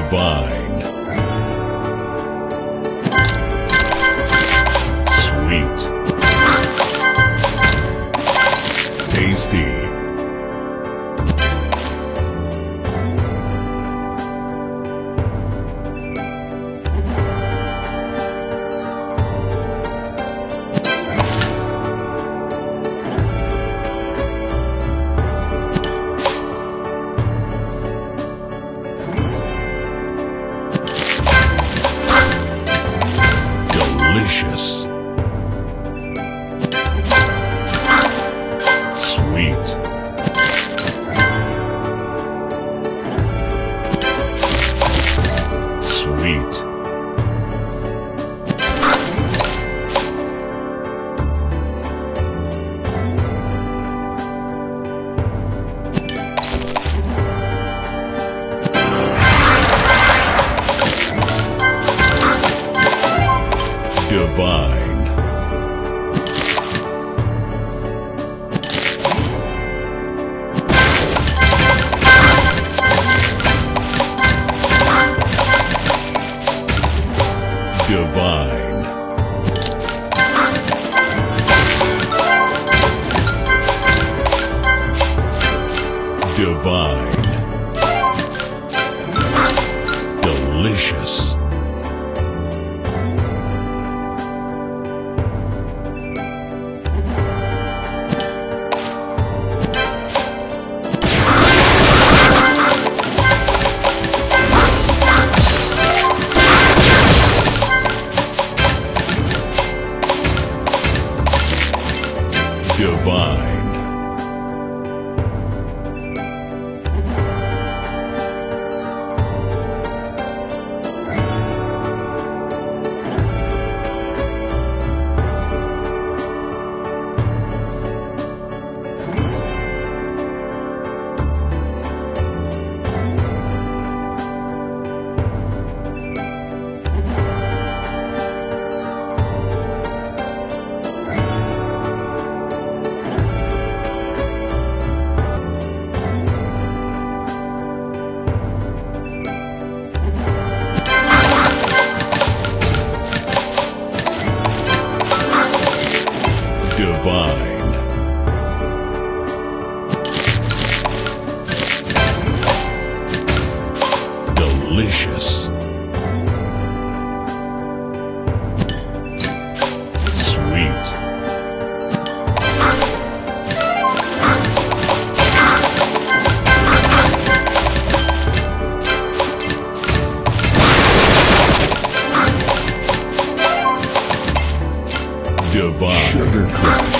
Divine. Divine. Divine. Divine. Delicious. Divine. Divine. Delicious. Divine. Sugar.